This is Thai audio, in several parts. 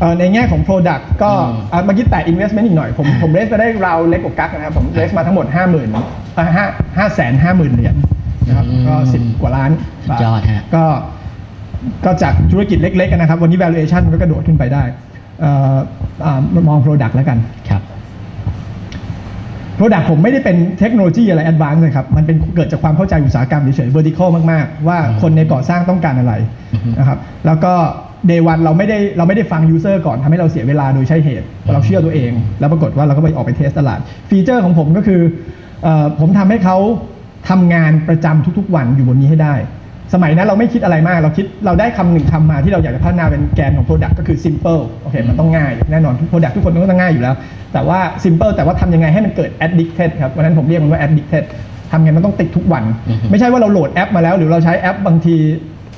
เอ่อในแง่ของ Product ก็อืมอะเมื่อกี้แต่ investment อีกหน่อย ผมอ่าผมเรสไปได้ราวเล็กกว่ากั๊กนะครับ ผมเรสมาทั้งหมด 5 0 0 0 0ื่นห้าห้าแสนห้าหมื่นเหรียญนะครับอืมก็สิบกว่าล้านสุดยอดฮะก็ก็จากธุรกิจเล็กๆนะครับ วันนี้ valuation ก็กระโดดขึ้นไปได้เอ่ออ่ามอง Product แล้วกันครับ Product ผมไม่ได้เป็นเทคโนโลยีอะไร advanced เลยครับ มันเป็นเกิดจากความเข้าใจอุตสาหกรรมเฉยๆ vertical มากๆ ว่าคนในก่อสร้างต้องการอะไรอือฮึนะครับ แล้วก็ day one เราไม่ได้เราไม่ได้ฟัง user ก่อนทำให้เราเสียเวลาโดยใช่เหตุ เราเชื่อตัวเอง แล้วปรากฏว่าเราก็ไปออกไปเทสตลาด ฟีเจอร์ของผมก็คือเออผมทำให้เขาทำงานประจำทุกๆ วันอยู่บนนี้ให้ได้ สมัยนั้นเราไม่คิดอะไรมาก เราคิดเราได้คำหนึ่งคำมาที่เราอยากจะพัฒนาเป็นแกนของ Product ก็คือ simple โอเคมันต้องง่าย แน่นอนทุก Product ทุกคนก็ต้องง่ายอยู่แล้ว แต่ว่า simple แต่ว่าทำยังไงให้มันเกิด addicted ครับวันนั้นผมเรียกมันว่า addicted ทำไงมันต้องติดทุกวันอือฮึไม่ใช่ว่าเราโหลดแอปมาแล้ว หรือเราใช้แอปบางที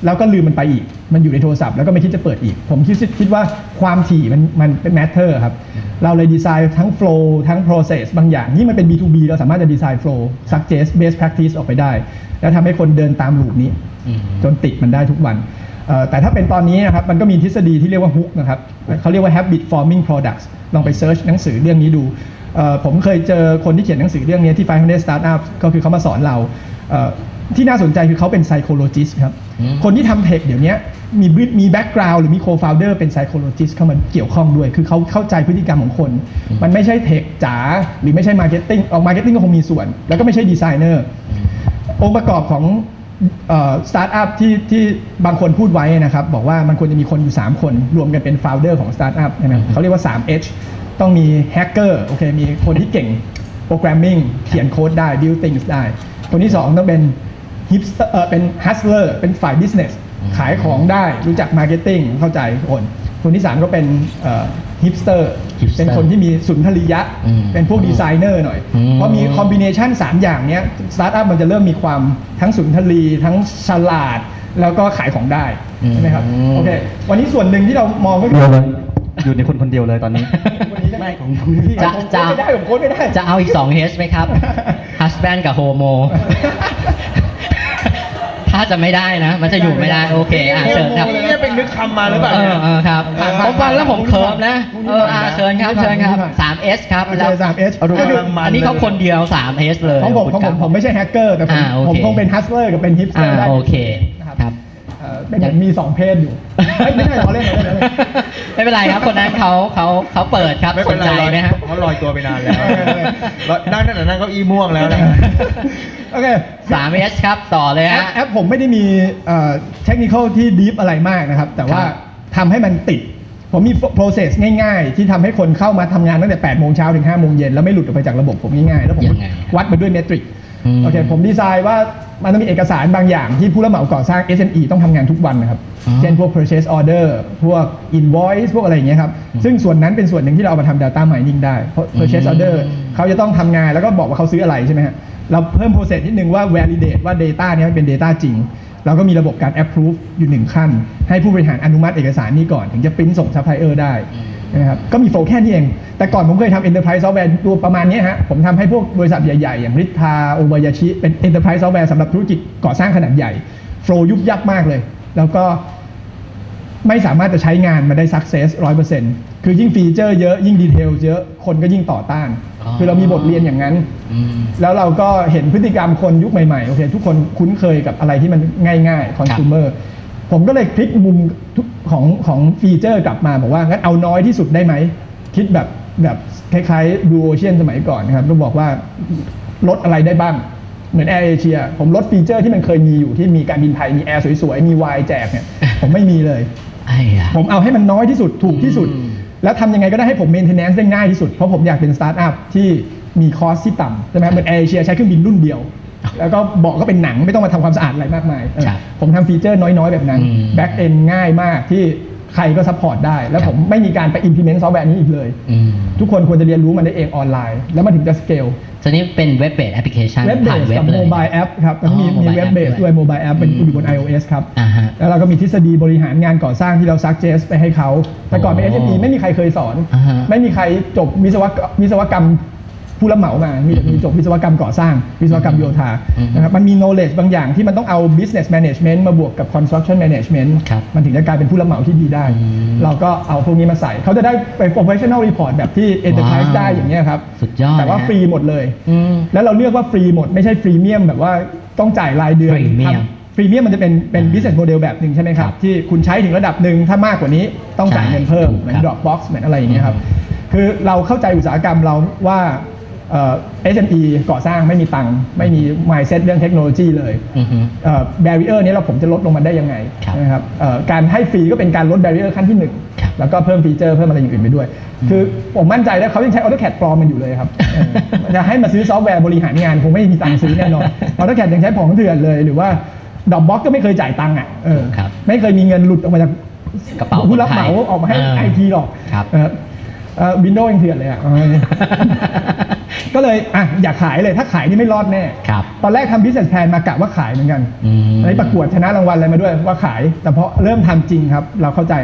แล้วก็ลืมมันไปอีก มันอยู่ในโทรศัพท์แล้วก็ไม่คิดจะเปิดอีก ผมคิดคิดว่าความถี่มันมันเป็น matter ครับ เราเลยดีไซน์ทั้ง flow ทั้ง process บางอย่างนี่มันเป็น B2B เราสามารถจะดีไซน์ flow suggest best practice ออกไปได้ แล้วทำให้คนเดินตามลูปนี้อืมจนติดมันได้ทุกวันเอ่อแต่ถ้าเป็นตอนนี้นะครับ มันก็มีทฤษฎีที่เรียกว่าฮุกนะครับเขาเรียกว่า habit forming products ลองไปเซิร์ชหนังสือเรื่องนี้ดูเอ่อผมเคยเจอคนที่เขียนหนังสือเรื่องนี้ที่500 Startup ก็คือเขามาสอนเราเอ่อ ที่น่าสนใจคือเขาเป็น psychologist ครับอืมคนที่ทำเทคเดี๋ยวนี้มีบมีแบ็กกราวด์หรือมี co-founder เป็น psychologist เข้ามาเกี่ยวข้องด้วย คือเขาเข้าใจพฤติกรรมของคน มันไม่ใช่ tech จ๋าหรือไม่ใช่ marketing ออก marketing ก็คงมีส่วน แล้วก็ไม่ใช่ดีไซเนอร์องค์ประกอบของสตาร์ทอัพที่ที่บางคนพูดไว้นะครับ บอกว่ามันควรจะมีคนอยู่ 3 คน รวมกันเป็น founder ของสตาร์ทอัพใช่ไหมเขาเรียกว่า 3H ต้องมีแฮกเกอร์โอเคมีคนที่เก่ง programming เขียนโค้ดได้ build things ได้คนที่ 2 ต้องเป็น hipster เออเป็น hustler เป็นฝ่าย business ขายของได้รู้จัก marketing เข้าใจคนคนที่ 3 ก็เป็น hipster hipster เป็นคนที่มีสุนทรียะอืมเป็นพวกดีไซเนอร์หน่อยอืมเพราะมี combination 3 อย่างเนี้ยสตาร์ทอัพมันจะเริ่มมีความทั้งสุนทรีทั้งฉลาด แล้วก็ขายของได้อืมใช่ไหมครับโอเควันนี้ส่วนหนึ่งที่เรามองก็คืออยู่ในคนคนเดียวเลยตอนนี้วันนี้ได้ไม่ของคุณพี่จะผมจะโค้ดไม่ได้ผมโค้ดไม่ได้จะเอาอีก2 H ไหมครับ husband กับ homo ถ้าจะไม่ได้นะ มันจะอยู่ไม่ได้โอเคอะเชิญครับเนี่ยเป็นนึกคำมาหรือเปล่าเอเนี่อยเออครับเออผมฟังแล้วผมเคิร์มนะเอออะเชิญครับเชิญครับ 3S ครับโอเคแล้ว 3S เอาดูก็คืกำลังมันอันนี้เขาคนเดียว 3S เลยของผมคุของณผครัมบผมไม่ใช่แฮกเกอร์แต่ผมอ่าโอเคผมคงเป็นฮัสเลอร์กับเป็นฮิปสเตออ่าร์ได้โอเคนะครับครับ เอ่อเป็นอย่างมีสองเพศอยู่เอ้ยไม่ใช่เราเล่นเราเล่นเราเล่นไม่เป็นไรครับคนนั้นเขาเขาเขาเปิดครับไม่สเป็นนไรใจไหมฮะเขาลอยตัวไปนานแล้วเออเออแล้วนั่งนั่นน่ะนั่งเก้าอี้ม่วงแล้วนะโอเค 3S ครับต่อเลยแอฮะปแอปผมไม่ได้มีเทคนิคที่ดีฟอะไรมากนะครับ แต่ว่าครับทำให้มันติดผมมี process ง่ายๆ ที่ทำให้คนเข้ามาทำงานตั้งแต่8โมงเช้าถึง5โมงเย็นแล้วไม่หลุดออกไปจากระบบผมง่ายๆ แล้วผมยังไงวัดมาด้วยเมตริกอืม โอเคผมดีไซน์ว่ามันต้องมีเอกสารบางอย่างที่ผู้รับเหมาก่อสร้าง SME ต้องทำงานทุกวันนะครับอ๋อเช่นพวก purchase order พวก invoice พวกอะไรอย่างเงี้ยครับ ซึ่งส่วนนั้นเป็นส่วนหนึ่งที่เราเอามาทำ data mining ได้ เพราะ purchase อืม order เขาจะต้องทำงานแล้วก็บอกว่าเขาซื้ออะไรใช่ไหมฮะ เราเพิ่ม process นิดนึงว่า validate ว่า data เนี้ยมันเป็น data จริง เราก็มีระบบการ approve อยู่หนึ่งขั้น ให้ผู้บริหารอนุมัติเอกสารนี้ก่อน ถึงจะปริ้นส่ง supplier ได้ นะครับก็มีโฟล์แค่นี้เอง แต่ก่อนผมเคยทำ enterprise software ตัวประมาณเนี้ยฮะผมทำให้พวกบริษัทใหญ่ๆ อย่างฤทธาโอบายาชิ เป็น enterprise software สำหรับธุรกิจก่อสร้างขนาดใหญ่ flow ยุบยับมากเลย แล้วก็ไม่สามารถจะใช้งานมาได้ success 100%คือยิ่ง feature เยอะยิ่ง detail เยอะคนก็ยิ่งต่อต้านอ๋อคือเรามีบทเรียนอย่างนั้นอืมแล้วเราก็เห็นพฤติกรรมคนยุคใหม่ๆโอเคทุกคนคุ้นเคยกับอะไรที่มันง่ายๆคอน sumer ผมก็เลยพลิกมุมทุก ของของ feature กลับมาบอกว่างั้นเอาน้อยที่สุดได้ไหม คิดแบบแบบคล้ายๆ Blue Ocean สมัยก่อนนะครับก็บอกว่าลดอะไรได้บ้าง เหมือนแอร์เอเชียผมลด feature ที่มันเคยมีอยู่ที่มีการบินไทยมีแอร์สวยๆ มีไวน์แจกเนี่ยผมไม่มีเลยไอ้ยะผมเอาให้มันน้อยที่สุดถูกที่สุดอืมแล้วทำยังไงก็ได้ให้ผม maintenance ได้ง่ายที่สุด เพราะผมอยากเป็นสตาร์ทอัพที่มี cost ที่ต่ำใช่ไหมเหมือนแอร์เอเชียใช้เครื่องบินรุ่นเดียว แล้วก็เบาะก็เป็นหนังไม่ต้องมาทำความสะอาดอะไรมากมายเออครับผมทำ feature น้อยๆ แบบนั้นอืม back-end ง่ายมากที่ใครก็ support ได้ แล้วครับผมไม่มีการไป implement ซอฟต์แวร์นี้อีกเลยอืมทุกคนควรจะเรียนรู้มันได้เองออนไลน์ แล้วมันถึงจะ scale so นี่เป็น web-based application web-based เลย ผ่านเว็บกับ mobile app ครับแล้วมีอ๋อมี mobile เว็บ app เบสด้ด้ววยยโมบายแอปเป็นอืมอยู่บน iOS ครับอ่าฮะแล้วเราก็มีทฤษฎีบริหารงานก่อสร้างที่เรา suggest ไปให้เขา แต่ก่อนเป็นอ๋อ SME ไม่มีใครเคยสอนอ่าฮะไม่มีใครจบวิศวกวิศวกรรม ผู้รับเหมามา มีมีจบวิศวกรรมก่อสร้าง วิศวกรรมโยธาอืมนะครับมันมี knowledge บางอย่างที่มันต้องเอา business management มาบวกกับ construction management ครับมันถึงจะกลายเป็นผู้รับเหมาที่ดีได้อืมเราก็เอาพวกนี้มาใส่ เขาจะได้ไป professional report แบบที่ enterprise ว้าวได้อย่างเงี้ยครับสุดยอดแต่ว่านะฮะฟรีหมดเลยอืมแล้วเราเลือกว่าฟรีหมดไม่ใช่ฟรีเมียมแบบว่าต้องจ่ายรายเดือน Premium ฟรีเมียมมันจะเป็นเป็น business model แบบหนึ่งใช่ไหมครัครับบที่คุณใช้ถึงระดับหนึ่งถ้ามากกว่านี้ต้องจ่ายเงินเพิ่มใช่เหมือนครับ Dropbox เหมือนอะไรอย่างเงี้ยครับอืมคือเราเข้าใจอุตสาหกรรมเราว่า เอ่อ SME ก่อสร้างไม่มีตังค์ไม่มี mindset เรื่องเทคโนโลยีเลยอือฮึเอ่อ barrier นี้เราผมจะลดลงมาได้ยังไงครับนะครับเอ่อการให้ฟรีก็เป็นการลด barrier ขั้นที่หนึ่งครับแล้วก็เพิ่ม feature เพิ่มอะไรอย่างอื่นไปด้วย คือผมมั่นใจว่าเขายังใช้ AutoCAD ปลอมมันอยู่เลยครับเออจะให้มาซื้อซอฟต์แวร์บริหารงานคงไม่มีตังค์ซื้อแน่นอน AutoCAD ยังใช้ของเถื่อนเลยหรือว่า Dropbox ก็ไม่เคยจ่ายตังค์อะเออครับไม่เคยมีเงินหลุดออกมาจากกระเป๋าผู้รับเหมาคนไทยออกมาให้เออไอทีหรอกครับ Windows ยังเถื่อนเลยอะก็เลยอะอย่าขายเลยถ้าขายนี่ไม่รอดแน่ครับตอนแรกทำ business plan มากะว่าขายเหมือนกันอืมอันนี้ประกวดชนะรางวัลอะไรมาด้วยว่าขาย แต่พอเริ่มทำจริงครับ เราเข้าใจ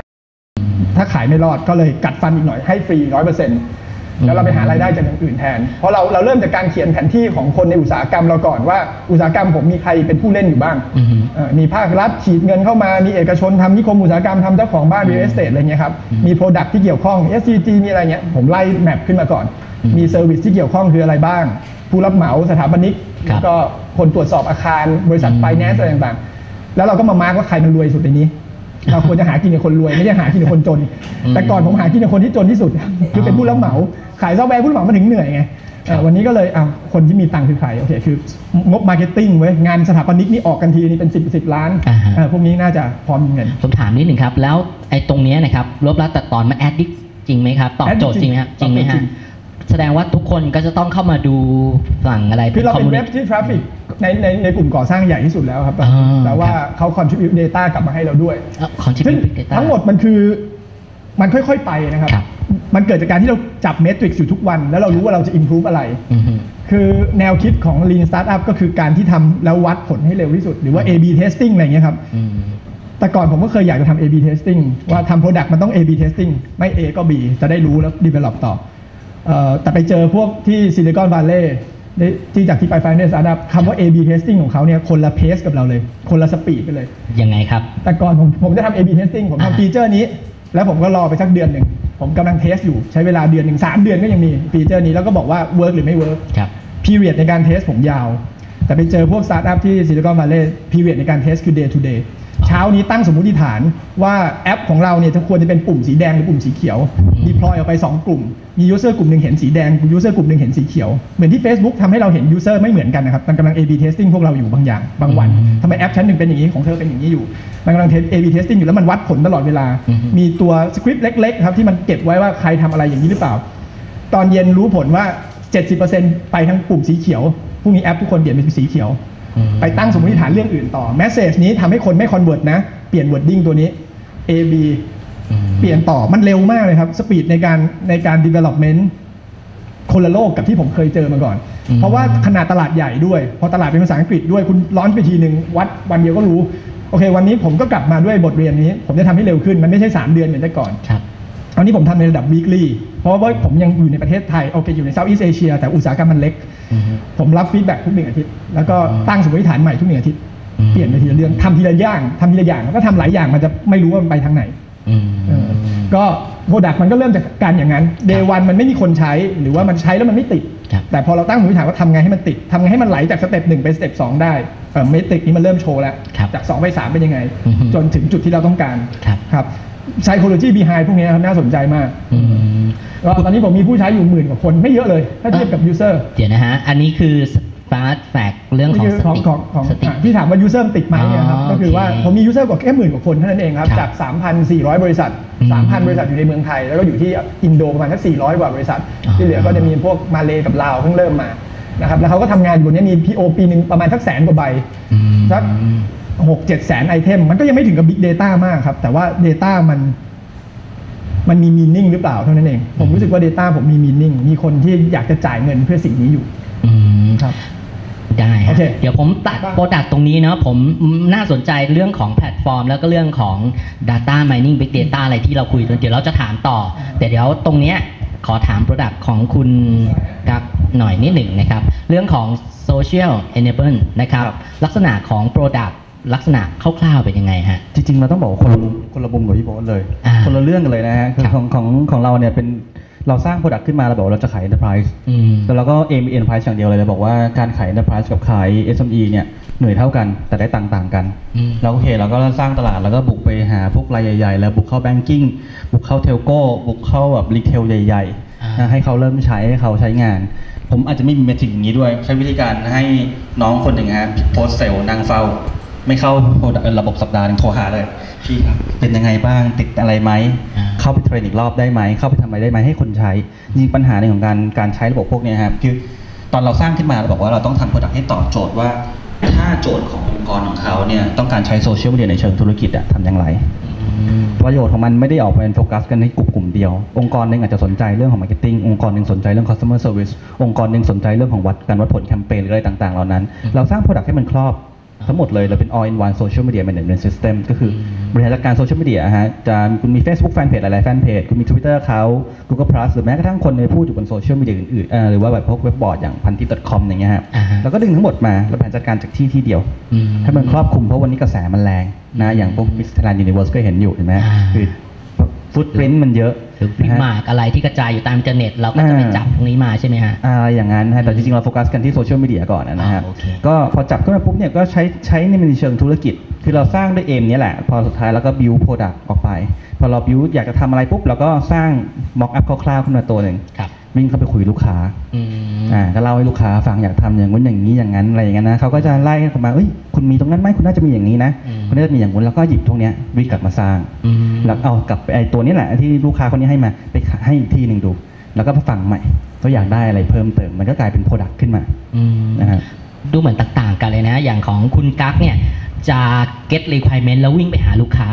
ถ้าขายไม่รอดก็เลยกัดฟันอีกหน่อยให้ฟรีร้อยเปอร์เซ็นต์ แล้วเราไปหารายได้จากอย่างอื่นแทน เพราะเราเราเริ่มจากการเขียนแผนที่ของคนในอุตสาหกรรมเราก่อนว่าอุตสาหกรรมผมมีใครเป็นผู้เล่นอยู่บ้างอือฮึเอ่อมีภาครัฐฉีดเงินเข้ามามีเอกชนทำนิคมอุตสาหกรรมทำเจ้าของบ้าน real estate อะไรเงี้ยครับมี product ที่เกี่ยวข้อง SCG มีอะไรเงี้ยผมไล่แมปขึ้นมาก่อนอืมมี service ที่เกี่ยวข้องคืออะไรบ้าง ผู้รับเหมาสถาปนิกครับแล้วก็คนตรวจสอบอาคารบริษัทอืมไฟแนนซ์อะไรต่างๆ แล้วเราก็มา mark ว่าใครมันรวยสุดในนี้เราควรจะหากินกับคนรวยไม่ใช่หากินกับคนจนอืมแต่ก่อนผมหากินกับคนที่จนที่สุด คือเป็นผู้รับเหมา ขายซอฟต์แวร์ผู้รับเหมามันถึงเหนื่อยไงเอ่อวันนี้ก็เลยอะคนที่มีตังค์คือใครโอเคคืองบ marketing เว้ยงานสถาปนิกนี่ออกกันทีนี่เป็น 10 10ล้านอ่าฮะเอ่อพวกนี้น่าจะพอมีเงินผมถามนิดหนึ่งครับ แล้วไอ้ตรงเนี้ยนะครับรวบรัดตัดตอนมัน addict จริงไหมครับ ตอบโจทย์จริงไหมครับตจอบริงไหมโจทย์จริฮะงแสดงว่าทุกคนก็จะต้องเข้ามาดูฝั่งอะไรคือเราเป็น community เว็บที่ traffic ในในในกลุ่มก่อสร้างใหญ่ที่สุดแล้วครับอ่าแต่ว่าครับเขา contribute data กลับมาให้เราด้วยเอ่อ contribute ซึ่ง big data ทั้งหมดมันคือมันค่อยๆไปนะครับครับ มันเกิดจากการที่เราจับ metrics อยู่ทุกวัน แล้วเรารู้ว่าเราจะ improve อะไรอือฮึคือแนวคิดของ Lean Startup ก็คือการที่ทำแล้ววัดผลให้เร็วที่สุด หรือว่า A/B testing อะไรอย่างเงี้ยครับอืมแต่ก่อนผมก็เคยอยากจะทำ A/B testing ว่าทำ product มันต้อง A/B testing ไม่ A ก็ B จะได้รู้แล้ว develop ต่อเอ่อแต่ไปเจอพวกที่ Silicon Valley ได้ที่จากที่ไป 500 Startup คำว่า A/B testing ของเขาเนี่ยคนละ pace กับเราเลย คนละ speed กันเลย ยังไงครับ แต่ก่อนผมผมจะทำ A/B testing ผมอ่าทำ feature นี้ แล้วผมก็รอไปสักเดือนหนึ่ง ผมกำลัง test อยู่ใช้เวลาเดือนหนึ่งสามเดือนก็ยังมี feature นี้แล้วก็บอกว่า work หรือไม่ work ครับ period ในการ test ผมยาว แต่ไปเจอพวกสตาร์ทอัพที่ Silicon Valley period ในการ test คือ day to day เช้านี้ตั้งสมมติฐานว่าแอปของเราเนี่ยจะควรจะเป็นปุ่มสีแดงหรือปุ่มสีเขียว deploy ออกไป 2 กลุ่ม มี user กลุ่มหนึ่งเห็นสีแดง user กลุ่มหนึ่งเห็นสีเขียว เหมือนที่ Facebook ทำให้เราเห็น user ไม่เหมือนกันนะครับมันกำลัง A/B testing พวกเราอยู่บางอย่างบางวันอืมทำไมแอปชั้นหนึ่งเป็นอย่างนี้ของเธอเป็นอย่างนี้อยู่มันกำลัง A/B testing อยู่แล้วมันวัดผลตลอดเวลาอือฮึมีตัวสคริปต์เล็กๆครับที่มันเก็บไว้ว่าใครทำอะไรอย่างนี้หรือเปล่า ตอนเย็นรู้ผลว่า 70%ไปทางปุ่มสีเขียวพรุ่งนี้แอปทุกคนเปลี่ยนเป็นสีเขียวอืม ไปตั้งสมมติฐานเรื่องอื่นต่อ message นี้ทำให้คนไม่ convert นะ เปลี่ยน wording ตัวนี้ A B อืมเปลี่ยนต่อมันเร็วมากเลยครับ speed ในการในการ development คนละโลกกับที่ผมเคยเจอมาก่อนอืมเพราะว่าขนาดตลาดใหญ่ด้วย พอตลาดเป็นภาษาอังกฤษด้วยคุณ launch ไปทีหนึ่งวัดวันเดียวก็รู้ โอเค วันนี้ผมก็กลับมาด้วยบทเรียนนี้ ผมจะทำให้เร็วขึ้น มันไม่ใช่ 3 เดือนเหมือนแต่ก่อนครับ ตอนนี้ผมทำในระดับ weekly เพราะว่าผมยังอยู่ในประเทศไทย โอเค อยู่ใน Southeast Asia แต่อุตสาหกรรมมันเล็กอือฮึผมรับ feedback ทุกหนึ่งอาทิตย์ แล้วก็อืมตั้งสมมติฐานใหม่ทุกหนึ่งอาทิตย์อืมเปลี่ยนไปทีละเรื่องทำทีละอย่างทำทีละอย่างแล้วก็ทำหลายอย่างมันจะไม่รู้ว่ามันไปทางไหนอืมเออก็ product มันก็เริ่มจากการอย่างนั้น day one มันไม่มีคนใช้หรือว่ามันใช้แล้วมันไม่ติดครับแต่พอเราตั้งสมมติฐานว่าทำไงให้มันติดทำไงให้มันไหลจาก step หนึ่งไป step สองได้เออ metric นี้มันเริ่มโชว์แล้วครับจาก 2 ไป 3 เป็นยังไงอือฮึจนถึงจุดที่เราต้องการครับครับ psychology behind พวกนี้ครับน่าสนใจมากอืมก็ตอนนี้ผมมีผู้ใช้อยู่หมื่นกว่าคนไม่เยอะเลย ถ้าเทียบกับ user เดี๋ยวนะฮะ อันนี้คือ start fact เรื่องของนี่คืสของติของของสติอะที่ถามว่า user ติดไหมเนะครับอ๋อก็คือว่าโอเคผมมี user กว่าแค่หมื่นกว่าคนเท่านั้นเองครับครับจาก 3,400 บริษัทอืม3,000 บริษัทอยู่ในเมืองไทย แล้วก็อยู่ที่อินโดประมาณสัก400 กว่าบริษัทอ๋อที่เหลือก็จะมีพวกมาเลกับลาวเพิ่งเริ่มมานะครับแล้วเขาก็ทำงานอยู่บนนี้มี PO ปีหนึ่งประมาณสักแสนกว่าใบอืมสัก หกเจ็ดแสน item มันก็ยังไม่ถึงกับ Big Data มากครับ แต่ว่า Data มันมันมี meaning หรือเปล่าเท่านั้นเอง ผมรู้สึกว่า Data ผมมี meaning มีคนที่อยากจะจ่ายเงินเพื่อสิ่งนี้อยู่อืมครับได้โอฮะเคเดี๋ยวผมตัด product ตรงนี้เนาะผมน่าสนใจเรื่องของแพลตฟอร์ม แล้วก็เรื่องของ Data Mining Big Data อะไรที่เราคุยเดี๋ยวเราจะถามต่อ แต่เดี๋ยวตรงเนี้ยขอถาม product ของคุณกักหน่อยนิดหนึ่งนะครับ เรื่องของ social enable นะครับครับลักษณะของ product ลักษณะคร่าวๆเป็นยังไงฮะ จริงๆเราต้องบอกว่าคนละมุมคนละมุมกับพี่โบ๊ทเลย อ่าคนละเรื่องกันเลยนะฮะคือครับ ของของของเราเนี่ยเป็นเราสร้าง Product ขึ้นมาเราบอกว่าเราจะขาย Enterprise อืม แต่เราก็ aim enterprise อย่างเดียวเลยเราบอกว่าการขาย enterprise กับขาย SME เนี่ยเหนื่อยเท่ากันแต่ได้ตังค์ต่างกัน อืม เราโอเคเราก็สร้างตลาดแล้วก็บุกไปหาพวกรายใหญ่ ๆ แล้วบุกเข้าแบงกิ้งบุกเข้า telco บุกเข้าแบบ retail ใหญ่อ่า ๆนะให้เขาเริ่มใช้ให้เขาใช้งาน ผมอาจจะไม่มี metric อย่างนี้ด้วย ใช้วิธีการให้น้องคนหนึ่งฮะ post-sale นั่งเฝ้า ไม่เข้าระบบสัปดาห์หนึงโทรหาเลยพี่ครับเป็นยังไงบ้างติดอะไรไหมอ่าเข้าไป train อีกรอบได้ไหมเข้าไปทำอะไรได้ไหมให้คนใช้จริงๆปัญหาในของการการใช้ระบบพวกเนี้ยครับคือตอนเราสร้างขึ้นมาเราบอกว่าเราต้องทำ product ให้ตอบโจทย์ว่า ถ้าโจทย์ขององค์กรของเขาเนี่ยต้องการใช้โซเชียลมีเดียในเชิงธุรกิจอะทำอย่างไรอืมประโยชน์ของมันไม่ได้ออกมาเป็นโฟกัสกันในกลุ่มกลุ่มเดียว องค์กรหนึ่งอาจจะสนใจเรื่องของ marketing องค์กรหนึ่งสนใจเรื่อง customer service องค์กรหนึ่งสนใจเรื่องของวัดการวัดผลแคมเปญหรืออะไรต่างๆ เหล่านั้นอืมเราสร้าง Product ให้มันครอบ ทั้งหมดเลย เราเป็น all in one social media management system ก็คืออมบริหารจัดการโซเชียลมีเดียฮะจะคุณมี Facebook Fanpage หลายๆ Fanpage คุณมี Twitter เขา Google Plus หรือแม้กระทั่งคนในพูดอยู่บนโซเชียลมีเดียอื่นๆเอ่อหรือว่าแบบพวกเว็บบอร์ดอย่างพันทิป .com อย่างเงี้ยฮะอ่าฮะแล้วก็ดึงทั้งหมดมาแล้วบริหารจัดการจากที่ที่เดียวอืมให้มันครอบคลุมเพราะวันนี้กระแสมันแรงนะอย่างพวก Miss Thailand Universe ก็เห็นอยู่เห็นไหมอ่าคือ footprint มันเยอะหรือพินะฮะ mark อะไรที่กระจายอยู่ตามอินเทอร์เน็ตเราก็จะไปอ่าจับตรงนี้มาใช่ไหมฮะอะไรอย่างนั้นฮะแต่จริงๆเราโฟกัสกันที่โซเชียลมีเดียก่อนนะฮะอ่าโอเคก็พอจับขึ้นมาปุ๊บเนี่ยก็ใช้ใช้ในในเชิงธุรกิจ คือเราสร้างด้วย aim เนี่ยแหละ พอสุดท้ายแล้วก็ build product ออกไป พอเราบิวอยากจะทำอะไรปุ๊บเราก็สร้าง mockup คร่าวๆขึ้นมาตัวหนึ่งครับ วิ่งเข้าไปคุยลูกค้าอืมอ่าก็เล่าให้ลูกค้าฟังอยากทำอย่างนู้นอย่างนี้อย่างนั้นอะไรอย่างนั้นนะเขาก็จะไล่กันมาเอ้ยคุณมีตรงนั้นไหมคุณน่าจะมีอย่างนี้นะอืมคุณน่าจะมีอย่างนู้นแล้วก็หยิบตรงเนี้ยวิ่งกลับมาสร้างอืมแล้วเอากลับไปไอ้ตัวนี้แหละที่ลูกค้าคนนี้ให้มาไปขายให้อีกที่หนึ่งดู แล้วก็มาฟังใหม่เขาอยากได้อะไรเพิ่มเติม มันก็กลายเป็น product ขึ้นมาอืมนะฮะดูเหมือนต่างๆกันเลยนะ อย่างของคุณกั๊กเนี่ยจะ get requirement แล้ววิ่งไปหาลูกค้า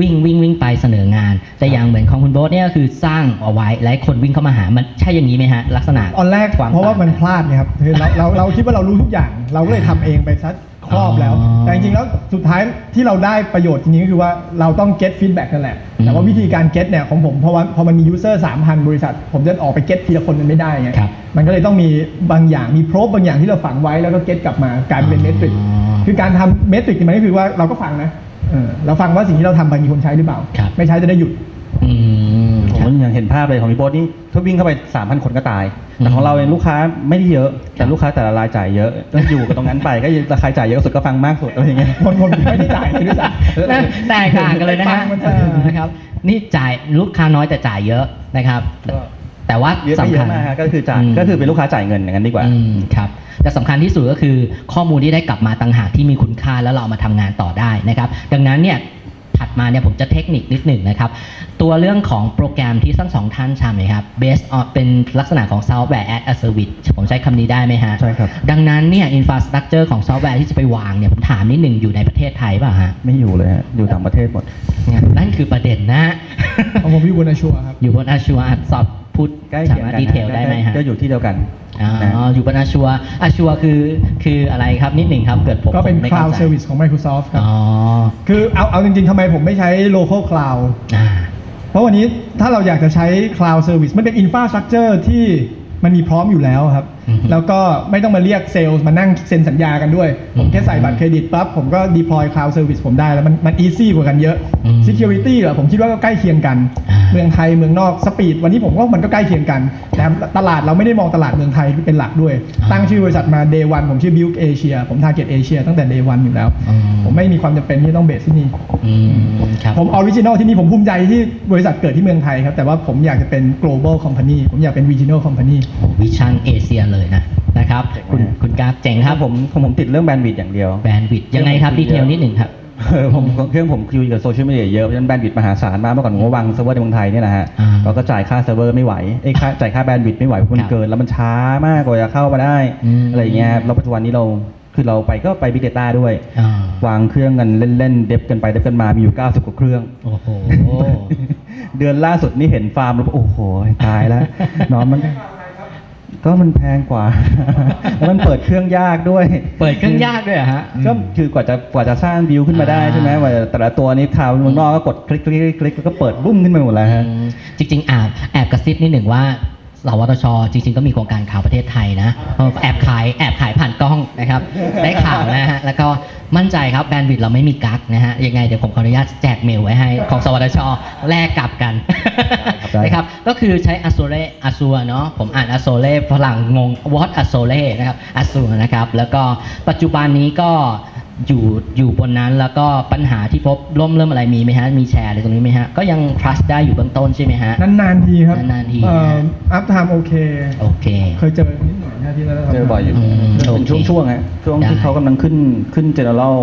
วิ่งวิ่งวิ่งไปเสนองาน แต่อย่างเหมือนของคุณโบ๊ทเนี่ยก็คือสร้างเอาไว้และให้คนวิ่งเข้ามาหามันใช่อย่างนี้ไหมฮะลักษณะตอนแรกความเพราะว่ามันต่งพลาดไงครับคือเราเราเราคิดว่าเรารู้ทุกอย่าง เราก็เลยทำเองไปซัดครอบแล้วอ๋อแต่จริงๆแล้วสุดท้ายที่เราได้ประโยชน์จริงๆก็คือว่าเราต้อง get feedback นั่นแหละอืมแต่ว่าวิธีการ get เนี่ยของผมเพราะว่าพอมันมี user 3,000 บริษัท ผมจะออกไป get ทีละคนมันไม่ได้ไงครับมันก็เลยต้องมีบางอย่างมี probe บางอย่างที่เราฝังไว้แล้วก็ get กลับมากลายเป็นเมทริกอ๋อคือการทำเมทริกมันก็คือว่าเราก็ฟังนะ เออเราฟังว่าสิ่งที่เราทำไปมีคนใช้หรือเปล่าครับไม่ใช้จะได้หยุดอืมผมครับยังเห็นภาพเลยของพี่โบ๊ทนี่ถ้าวิ่งเข้าไป 3,000 คนก็ตาย แต่ของเราเองลูกค้าไม่ได้เยอะ แต่ลูกค้าแต่ละรายจ่ายเยอะต้องอยู่กับตรงนั้นไปก็ราคาจ่ายเยอะสุดก็ฟังมากสุดอะไรอย่างเงี้ยคนคนไม่ได้จ่ายเลยด้วยซ้ำนะแตกต่างกันเลยนะฮะฟังมันจะเออนะครับ นี่จ่ายลูกค้าน้อยแต่จ่ายเยอะนะครับก็ แต่ว่าเยอะไม่สำเยคัญ อะมากฮะก็คือจ่ายมก็คือเป็นลูกค้าจ่ายเงินอย่างนั้นดีกว่า อืมครับแต่สำคัญที่สุดก็คือข้อมูลที่ได้กลับมาต่างหากที่มีคุณค่าแล้วเราเอามาทำงานต่อได้นะครับดังนั้นเนี่ยถัดมาเนี่ยผมจะเทคนิคนิดหนึ่งนะครับตัวเรื่องของโปรแกรมที่ทั้งสองท่านทำเนยครับ based on เป็นลักษณะของ software as a service ผมใช้คำนี้ได้ไหมฮะใช่ครับ ดังนั้นเนี่ย infrastructure ของซอฟต์แวร์ที่จะไปวางเนี่ยผมถามนิดหนึ่งอยู่ในประเทศไทยเปล่ะฮะไม่อยู่เลยฮะอยู่ต่างประเทศหมด นั่นคือประเด็นนะ ของผมอยู่บนอาชัวครับ อยู่บน Azure อาจสอบ พูดใกล้สาเคียงมารถกันดีเทลได้ไหมฮะ ก็อยู่ที่เดียวกัน อ๋อนะอยู่บน Azure Azure คือคืออะไรครับนิดหนึ่งครับเกิดผมก็เป็น ผมไม่ cloud ข้าใจ service ของ Microsoft ครับ อ๋อคือเอาเอาจริงๆทำไมผมไม่ใช้ local cloud อ่า เพราะวันนี้ถ้าเราอยากจะใช้ cloud service มันเป็น infrastructure ที่มันมีพร้อมอยู่แล้วครับอือฮึ แล้วก็ไม่ต้องมาเรียกเซลล์มานั่งเซ็นสัญญากันด้วย ผมแค่ใส่บัตรเครดิตปั๊บผมก็ deploy cloud service ผมได้แล้วมันมัน easy กว่ากันเยอะอืม security เหรอผมคิดว่าก็ใกล้เคียงกันอ่าเมืองไทยเมืองนอกสปีดวันนี้ผมว่ามันก็ใกล้เคียงกันแต่ตลาดเราไม่ได้มองตลาดเมืองไทยเป็นหลักด้วยอ่าตั้งชื่อบริษัทมา day one ผมชื่อ build asia ผม target asia ตั้งแต่ day one อยู่แล้วอืมผมไม่มีความจำเป็นที่ต้อง base ที่นี่อืมครับผม original ที่นี่ผมภูมิใจที่บริษัทเกิดที่เมืองไทยครับแต่ว่าผมอยากจะเป็น global company ผมอยากเป็น regional company vision เอเชียเลยนะนะครับเจ๋งคุณมากคุณกราฟเจ๋งคครัรับบผมผมผมติดเรื่อง bandwidth อย่างเดียว bandwidth ยังไงครับ detail นิดหนึ่งครับเออผมเครื่องผมคุยกับโซเชียลมีเดียเยอะเพราะฉะนั้น bandwidth มหาศาลมากเมื่อก่อนผมก็วางเซิร์ฟเวอร์ในเมืองไทยเนี่ยนะฮะอ่าเราก็จ่ายค่าเซิร์ฟเวอร์ไม่ไหวไอ้ยค่าจ่ายค่าแบนด์วิดต์ไม่ไหวเพราะมัครันบเกินแล้วมันช้ามากกว่าจะเข้ามาได้อืมอะไรอย่างเงี้ยครับแล้วปัจจุบันนี้เราคือเราไปก็ไป Big Data ด้วยอ่าวางเครื่องกันเล่น ๆ เดฟกันไปเดฟกันมามีอยู่ 90 กว่าเครื่อง โอ้โห เดือนล่าสุดนี่เห็นฟาร์มแล้วโอ้โห ตายแล้วนอนมัน ก็มันแพงกว่า แล้วมันเปิดเครื่องยากด้วย เปิดเครื่องยากด้วยเหรอฮะ ก็คือกว่าจะกว่าจะสร้างบิวขึ้นมาได้อ่าใช่ไหมว่าแต่ละตัวนี้ข่าวเมืองนอกก็กดคลิกคลิกคลิกแล้วก็เปิดบุ้มขึ้นมาหมดแล้วฮะอืมจริงๆแอบแอบกระซิบนิดหนึ่งว่า สวทช จริง ๆ ก็มีโครงการข่าวประเทศไทยนะเออแอบขายแอบขายผ่านกล้องนะครับ ได้ข่าวนะฮะ แล้วก็มั่นใจครับแบนด์วิดต์เราไม่มีกั๊กนะฮะ ยังไงเดี๋ยวผมขออนุญาตแจกเมลไว้ให้ของสวทช แลกกลับกันได้นะครับ ก็คือใช้ a z u r e a z u r e เนาะ ผมอ่าน a z u r e ฝรั่งงง what a z u r e นะครับ a z u r e นะครับ แล้วก็ปัจจุบันนี้ก็ อยู่อยู่บนนั้นแล้วก็ปัญหาที่พบร่มเริ่มอะไรมีไหมฮะ มีแชร์อะไรตรงนี้ไหมฮะ ก็ยัง trust ได้อยู่เบื้องต้นใช่ไหมฮะ นานๆทีครับนานๆทีอัพไทม์โอเค โอเค เคยเจอนิดหน่อยนะที่นั่นเจอบ่อยอยู่อืมเป็นโอเค ช่วงๆฮะช่วงได้ที่เขากำลังขึ้นขึ้น general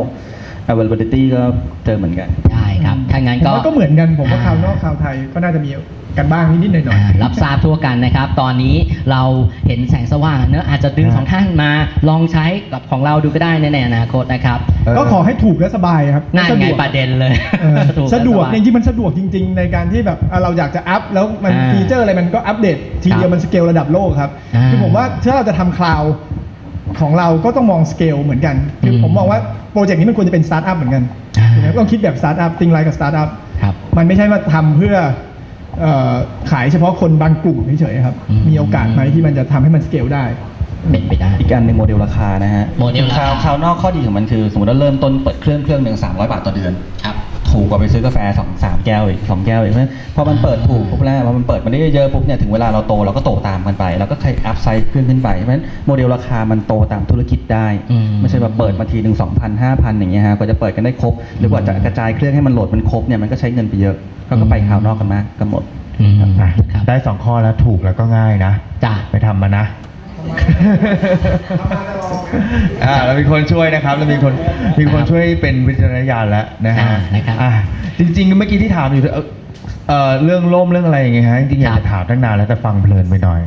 availability ก็เจอเหมือนกัน ได้ครับ ถ้างั้นผมก็ ว่าก็เหมือนกันผมว่าข่าวนอกข่าวไทยก็น่าจะมี กันบ้างนิดๆหน่อยอ่ารับทราบทั่วกันนะครับ ตอนนี้เราเห็นแสงสว่างเนอะอาจจะดึงครับสองท่านมาลองใช้กับของเราดูก็ได้ในอนาคตนะครับๆก็ขอให้ถูกและสบายครับนั่นสะไงดวกประเด็นเลยเออถูกสะดวกแล้จริงๆมันสะดวกจริง ๆ ในการที่แบบอะเราอยากจะอัพแล้วมันอ่าฟีเจอร์อะไรมันก็อัปเดตทีเดียวมันสเกลระดับโลกครับอ่าคือผมว่าถ้าเราจะทำ cloud ของเราก็ต้องมองสเกลเหมือนกันคืออมผมมองว่าโปรเจกต์นี้มันควรจะเป็นสตาร์ทอัพเหมือนกันอ่านะครับต้องคิดแบบสตาร์ทอัพ think like a startup ครับมันไม่ใช่ว่าทำเพื่อเอ่อ ขายเฉพาะคนบางกลุ่มเฉยๆครับอืมมีโอกาสไหมที่มันจะทำให้มันสเกลได้เป็นไปได้อีกอันหนึ่งโมเดลราคานะฮะโมเดลราคา cloud นอกข้อดีของมันคือ สมมติว่าเริ่มต้นเปิดเครื่องเครื่องหนึ่งสามร้อยบาทต่อเดือนครับถูกกว่าไปซื้อกาแฟสองสามแก้วอีกสองแก้วอีกเพราะฉะนั้นพอมันเปิดถูกปุ๊บแล้วพอมันเปิดมันได้เยอะๆปุ๊บเนี่ยถึงเวลาเราโตเราก็โตตามกันไป แล้วก็ใคร upsize ขึ้นขึ้นไปเพราะฉะนั้นโมเดลราคามันโตตามธุรกิจได้อืมไม่ใช่ว่าเปิดมาทีหนึ่งสองพันห้าพันอย่างเงี้ยฮะกว่าจะเปิดกันได้ครบ หรือกว่าจะกระจายเครื่องให้มันโหลดมันครบเนี่ยมันก็ใช้เงินไปเยอะ ก็ก็ไปข่าวนอกกันมากกันหมดอืมอะครับได้สองข้อแล้วถูกแล้วก็ง่ายนะจ้ะไปทำมานะอ่าเรามีคนช่วยนะครับเรามีคนมีคนช่วยเป็นวิจารณญาณแล้วนะฮะอ่านะครับอะจริง ๆ เมื่อกี้ที่ถามอยู่เอ่อเอ่อเรื่องล่มเรื่องอะไรอย่างเงี้ยฮะจริงๆอยากครัจะบถามตั้งนานแล้วแต่ฟังเพลินไปหน่อย